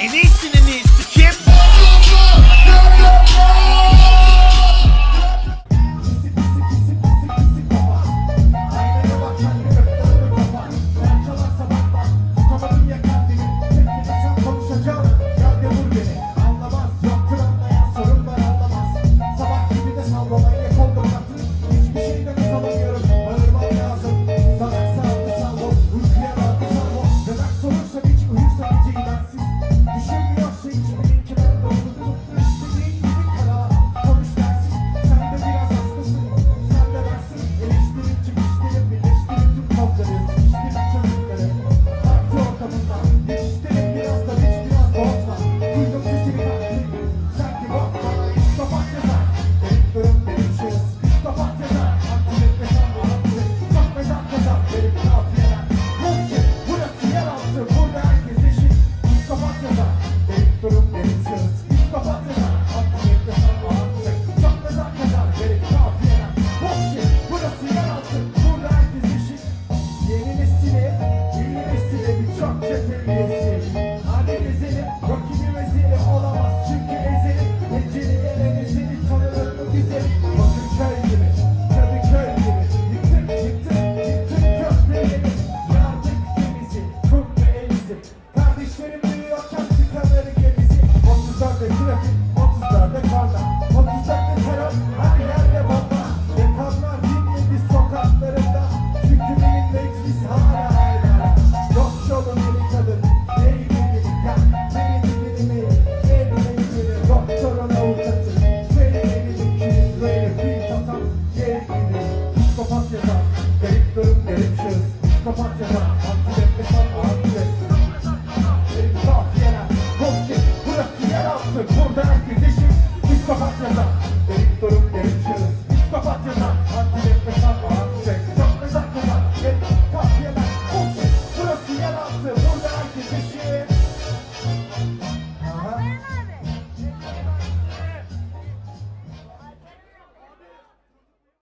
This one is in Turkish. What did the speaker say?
En iyisinin en iyisi kim? Yes. Yeah.